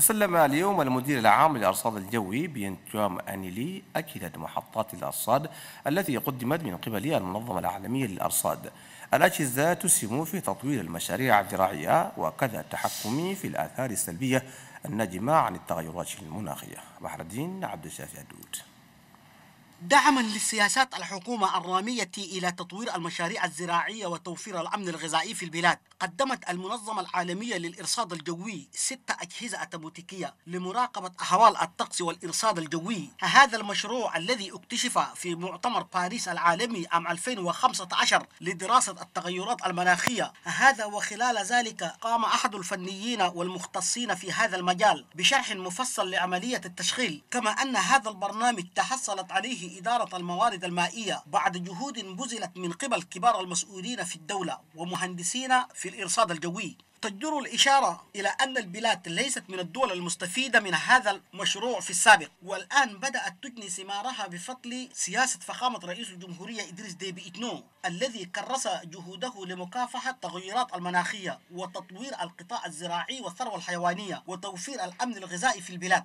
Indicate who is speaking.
Speaker 1: تسلم اليوم المدير العام للأرصاد الجوي بينتوام أنيلي أكدت محطات الأرصاد التي قدمت من قبل المنظمة العالمية للأرصاد. الأجهزة تسهم في تطوير المشاريع الزراعية وكذا التحكم في الآثار السلبية الناجمة عن التغيرات المناخية. بحر الدين عبد الشافي الدود.
Speaker 2: دعما للسياسات الحكومة الرامية إلى تطوير المشاريع الزراعية وتوفير الأمن الغذائي في البلاد. قدمت المنظمة العالمية للإرصاد الجوي ست أجهزة أتموتيكية لمراقبة أحوال الطقس والإرصاد الجوي. هذا المشروع الذي اكتشف في مؤتمر باريس العالمي عام 2015 لدراسة التغيرات المناخية. هذا وخلال ذلك قام أحد الفنيين والمختصين في هذا المجال بشرح مفصل لعملية التشغيل. كما أن هذا البرنامج تحصلت عليه إدارة الموارد المائية بعد جهود بذلت من قبل كبار المسؤولين في الدولة ومهندسين في الإرصاد الجوي. تجدر الإشارة إلى أن البلاد ليست من الدول المستفيدة من هذا المشروع في السابق. والآن بدأت تجني ثمارها بفضل سياسة فخامة رئيس الجمهورية إدريس ديبي إتنو الذي كرس جهوده لمكافحة التغيرات المناخية وتطوير القطاع الزراعي والثروة الحيوانية وتوفير الأمن الغذائي في البلاد.